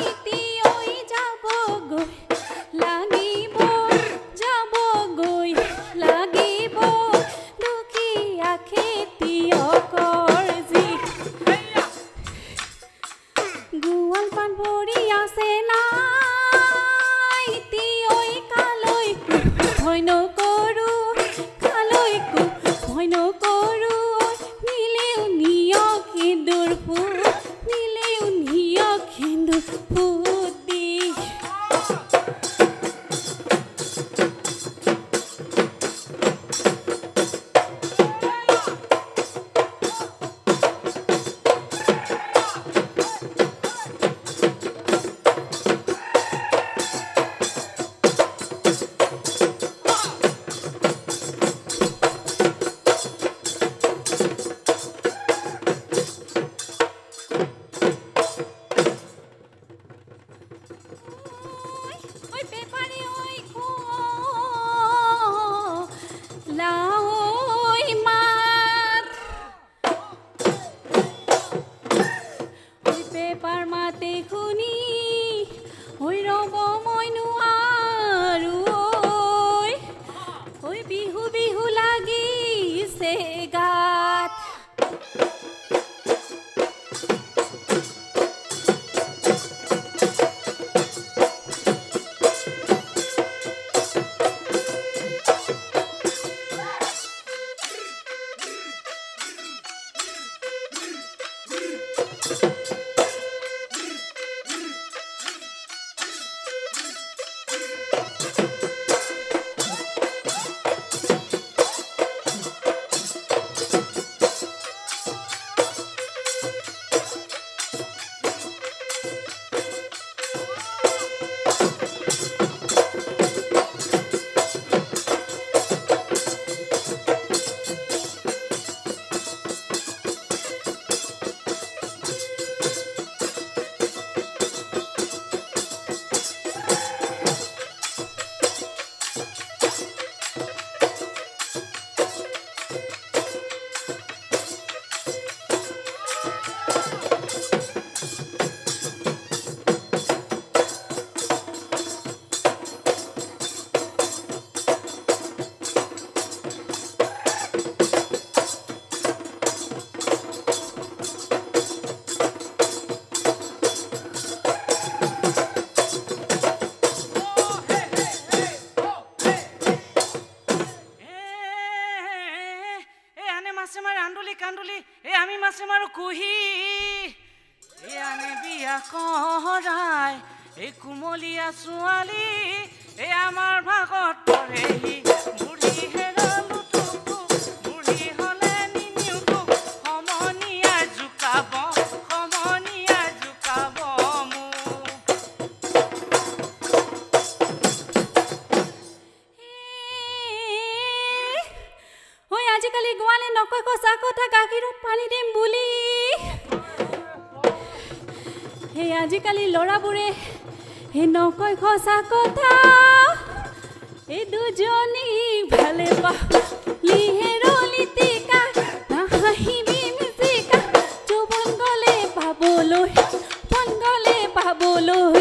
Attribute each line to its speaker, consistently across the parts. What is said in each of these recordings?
Speaker 1: নাই আজিকালি ল'ৰাবোৰে সেই নকয় সঁচা কথা এই দুজনী ভালে পালিহে ৰলিতিকা যৌৱন গ'লে পাবলৈ মন গ'লে পাবলৈ।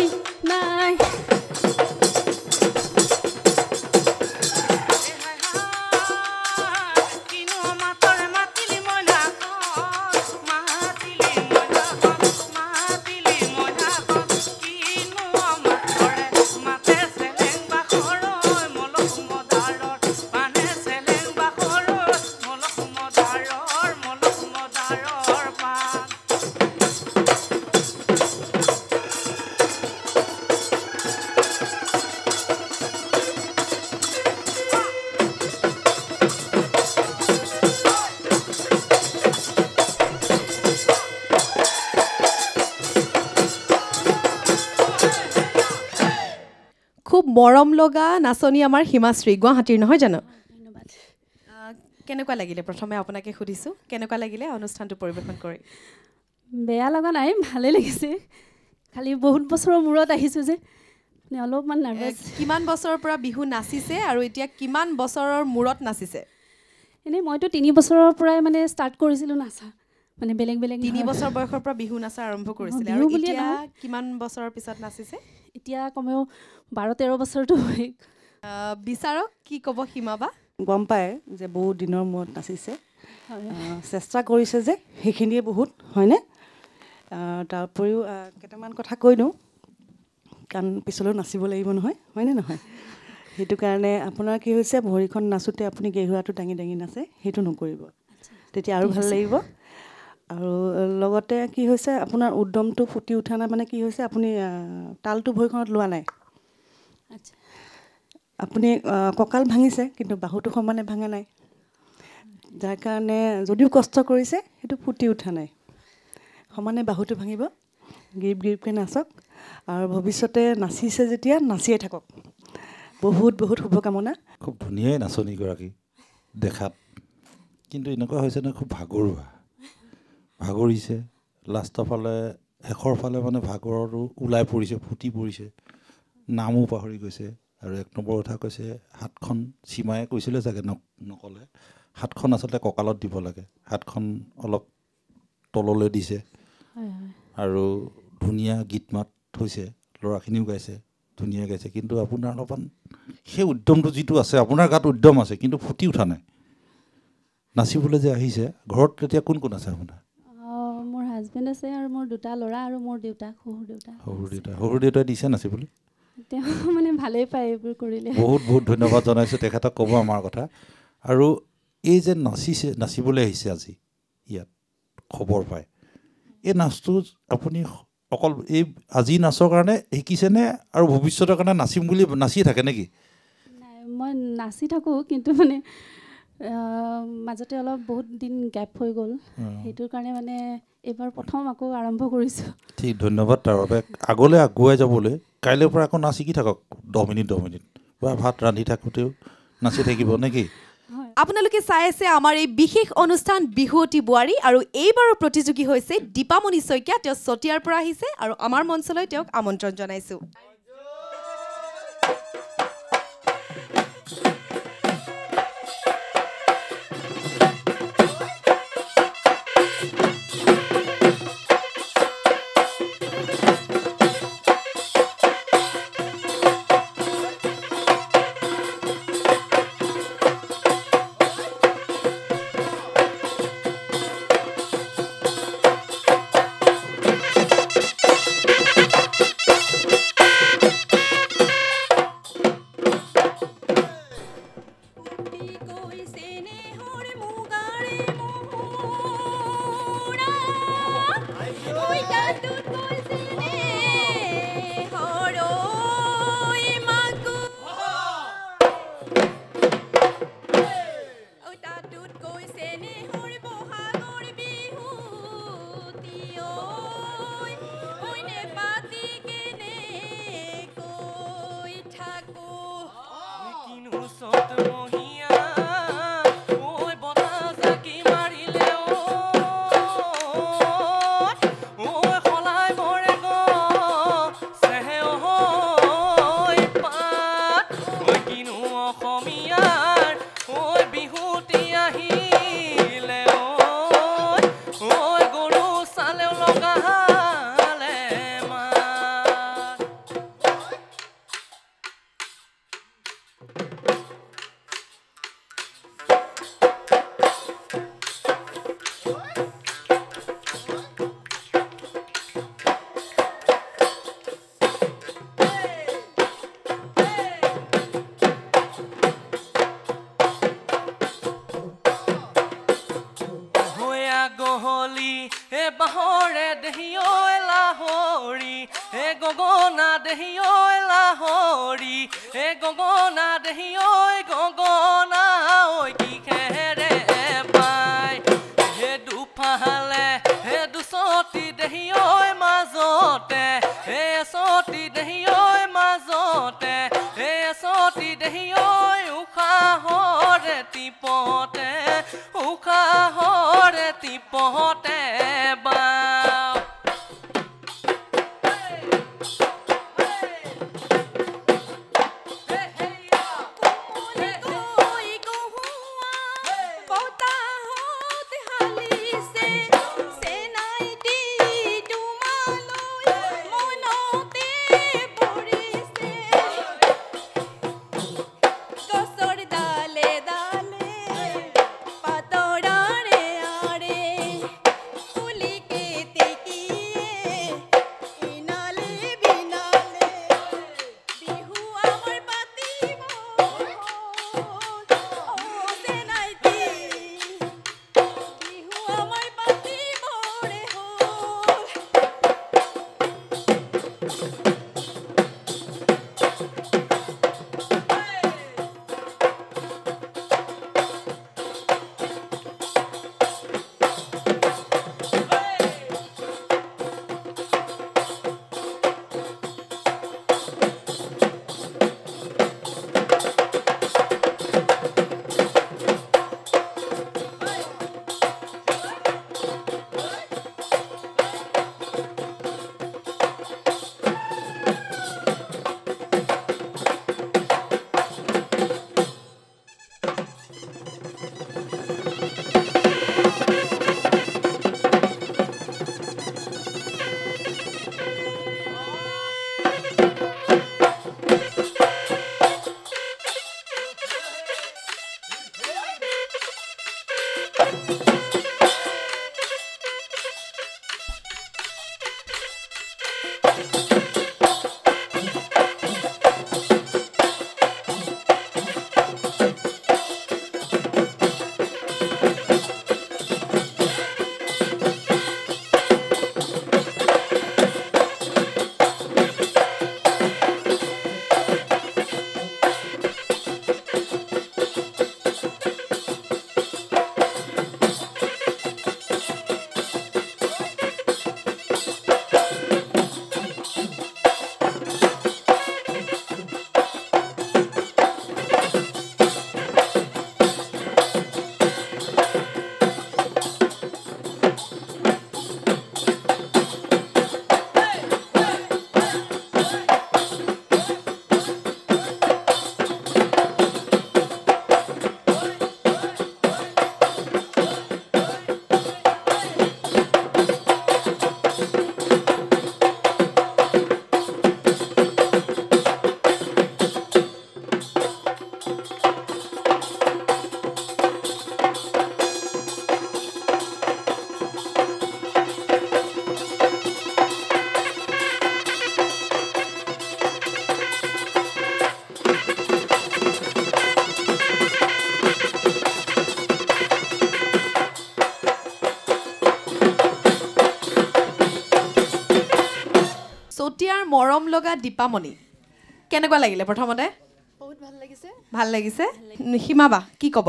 Speaker 2: মৰম লগা নাচনী আমাৰ হিমাশ্ৰী গুৱাহাটীৰ নহয় জানো?
Speaker 1: ধন্যবাদ।
Speaker 2: কেনেকুৱা লাগিলে? প্ৰথমে আপোনাকে সুধিছোঁ কেনেকুৱা লাগিলে অনুষ্ঠানটো পৰিৱেশন কৰি?
Speaker 1: বেয়া লগা নাই ভালেই লাগিছে। খালি বহুত বছৰৰ মূৰত আহিছোঁ যে মানে অলপমান নাৰ্ভাছ
Speaker 2: কিমান বছৰৰ পৰা বিহু নাচিছে আৰু এতিয়া কিমান বছৰৰ মূৰত নাচিছে?
Speaker 1: এনেই মইতো তিনি বছৰৰ পৰাই মানে ষ্টাৰ্ট কৰিছিলোঁ নাচা। মানে বেলেগ বেলেগ
Speaker 2: তিনি বছৰ বয়সৰ পৰা বিহু নাচা আৰম্ভ কৰিছিলে। আৰু এতিয়া। কিমান বছৰৰ পিছত নাচিছে?
Speaker 1: এতিয়া কমেও বাৰ তেৰ বছৰটো হৈ
Speaker 2: বিচাৰক কি ক'ব সীমা বা?
Speaker 3: গম পায় যে বহুত দিনৰ মূৰত নাচিছে। চেষ্টা কৰিছে যে সেইখিনিয়ে বহুত হয়নে? তাৰ উপৰিও কেইটামান কথা কৈ দিওঁ। কাৰণ পিছলৈও নাচিব লাগিব নহয় হয়নে নহয়? সেইটো কাৰণে আপোনাৰ কি হৈছে ভৰিখন নাচোঁতে আপুনি গেৰুৱাটো দাঙি দাঙি নাচে সেইটো নকৰিব। তেতিয়া আৰু ভাল লাগিব। আৰু লগতে কি হৈছে আপোনাৰ উদ্যমটো ফুটি উঠা নাই মানে কি হৈছে আপুনি তালটো ভৰিখনত লোৱা নাই।
Speaker 1: আচ্ছা।
Speaker 3: আপুনি কঁকাল ভাঙিছে কিন্তু বাহুটো সমানে ভাঙা নাই। যাৰ কাৰণে যদিও কষ্ট কৰিছে সেইটো ফুটি উঠা নাই। সমানে বাহুটো ভাঙিব গিৰিপ গিৰিপকৈ নাচক আৰু ভৱিষ্যতে নাচিছে যেতিয়া নাচিয়ে থাকক। বহুত বহুত শুভকামনা।
Speaker 4: খুব ধুনীয়াই নাচনীগৰাকী দেখাত কিন্তু এনেকুৱা হৈছে নহয় খুব ভাগৰুৱা। ভাগৰিছে লাষ্টৰ ফালে শেষৰ ফালে মানে ভাগৰটো ওলাই পৰিছে ফুটি পৰিছে নামো পাহৰি গৈছে আৰু এক নম্বৰ কথা কৈছে হাতখন সীমাই কৈছিলে চাগে নক নক'লে হাতখন আচলতে কঁকালত দিব লাগে হাতখন অলপ তললৈ দিছে আৰু ধুনীয়া গীত মাত হৈছে ল'ৰাখিনিও গাইছে ধুনীয়া গাইছে কিন্তু আপোনাৰ অলপমান সেই উদ্যমটো যিটো আছে আপোনাৰ গাত উদ্যম আছে কিন্তু ফুটি উঠা নাই। নাচিবলৈ যে আহিছে ঘৰত তেতিয়া কোন কোন আছে আপোনাৰ?
Speaker 1: হাজবেণ্ড আছে আৰু মোৰ দুটা ল'ৰা আৰু মোৰ দেউতা শহুৰ দেউতা।
Speaker 4: শহুৰ দেউতা। শহুৰ দেউতাই দিছে নাচিবলৈ?
Speaker 1: তেওঁ মানে ভালেই পায় এইবোৰ কৰিলে।
Speaker 4: বহুত বহুত ধন্যবাদ জনাইছোঁ তেখেতক ক'ব আমাৰ কথা। আৰু এই যে নাচিছে নাচিবলৈ আহিছে আজি ইয়াত খবৰ পায় এই নাচটো আপুনি অকল এই আজি নাচৰ কাৰণে শিকিছেনে আৰু ভৱিষ্যতৰ কাৰণে নাচিম বুলি নাচিয়ে থাকে নেকি?
Speaker 1: মই নাচি থাকোঁ কিন্তু মানে মাজতে অলপ বহুত দিন গেপ হৈ গ'ল। সেইটোৰ কাৰণে মানে এইবাৰ প্ৰথম আকৌ আৰম্ভ কৰিছোঁ।
Speaker 4: ঠিক ধন্যবাদ তাৰ বাবে। আগলৈ আগুৱাই যাবলৈ কাইলৈৰ পৰা আকৌ নাচ শিকি থাকক? দহ মিনিট দহ মিনিট। বা ভাত ৰান্ধি থাকোঁতেও নাচি থাকিব নেকি
Speaker 2: আপোনালোকে চাই আছে আমাৰ এই বিশেষ অনুষ্ঠান বিহুৱতী বোৱাৰী আৰু এইবাৰৰ প্ৰতিযোগী হৈছে দীপামণি শইকীয়া। তেওঁ চতিয়াৰ পৰা আহিছে আৰু আমাৰ মঞ্চলৈ তেওঁক আমন্ত্ৰণ জনাইছোঁ।
Speaker 5: বাহৰে দেহিও লাহৰি এ গগনা দেহিও লাহৰি এ গগনা দেহিও গগনা ঐ কি খেৰে পাই। হে দুফালে হে দুচতি দেহিও মাজতে। হে চতি দেহিও মাজতে। হে চতি দেহিও উশাহৰে টিপতে উশাহৰে টিপতে
Speaker 2: চতিয়াৰ মৰম লগা দীপামণি। কেনেকুৱা লাগিলে প্ৰথমতে?
Speaker 1: বহুত ভাল লাগিছে।
Speaker 2: ভাল লাগিছে? সীমা বা কি ক'ব?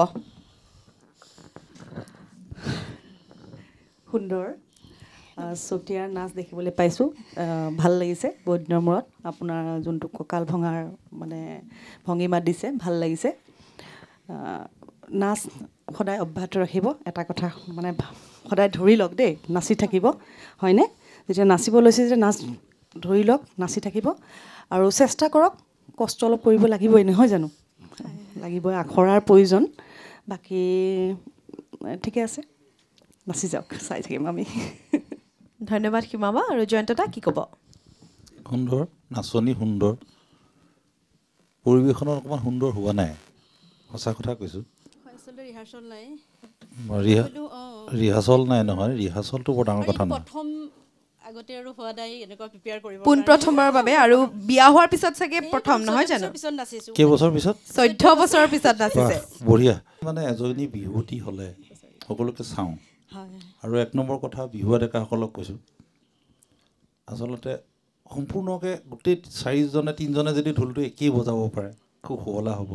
Speaker 3: সুন্দৰ। চতিয়াৰ নাচ দেখিবলৈ পাইছোঁ। ভাল লাগিছে বহুত দিনৰ মূৰত। আপোনাৰ যোনটো কঁকাল ভঙাৰ মানে ভংগীমাত দিছে ভাল লাগিছে। নাচ সদায় অব্যাহত ৰাখিব। এটা কথা মানে সদায় ধৰি লওক দেই নাচি থাকিব। হয়নে? যেতিয়া নাচিব লৈছে যে নাচ ধৰি লওক নাচি থাকিব। আৰু চেষ্টা কৰক কষ্ট অলপ কৰিব লাগিবই নহয় জানো? লাগিবই আখৰাৰ প্ৰয়োজন। বাকী ঠিকে আছে। নাচি যাওক চাই থাকিম আমি।
Speaker 2: ধন্যবাদ সীমাবা আৰু জয়ন্তদা কি ক'ব?
Speaker 4: সুন্দৰ নাচনি সুন্দৰ। পৰিৱেশনত অকণমান সুন্দৰ হোৱা নাই সঁচা কথা কৈছোঁ।
Speaker 6: ৰিহাৰ্চল নাই।
Speaker 4: নহয় ৰিহাৰ্চলটো বৰ ডাঙৰ কথা নহয়।
Speaker 6: প্ৰথম
Speaker 2: পোন প্ৰথমবাৰৰ বাবে আৰু বিয়া হোৱাৰ পিছত চাগে প্ৰথম নহয় জানো?
Speaker 4: কেইবছৰ পিছত?
Speaker 2: চৈধ্য বছৰৰ পিছত নাচিছে।
Speaker 4: বঢ়িয়া। মানে এজনী বিহুৱতী হ'লে সকলোকে চাওঁ।
Speaker 6: হয়
Speaker 4: আৰু এক নম্বৰ কথা বিহুৱা ডেকাসকলক কৈছোঁ আচলতে সম্পূৰ্ণকৈ গোটেই চাৰিজনে তিনিজনে যদি ঢোলটো একেই বজাব পাৰে খুব শুৱলা হ'ব।